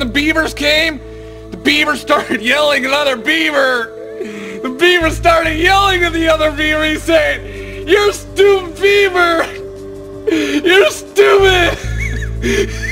the beavers came, the beaver started yelling another beaver. The beaver started yelling at the other beaver. He said, "You're stupid beaver. You're stupid."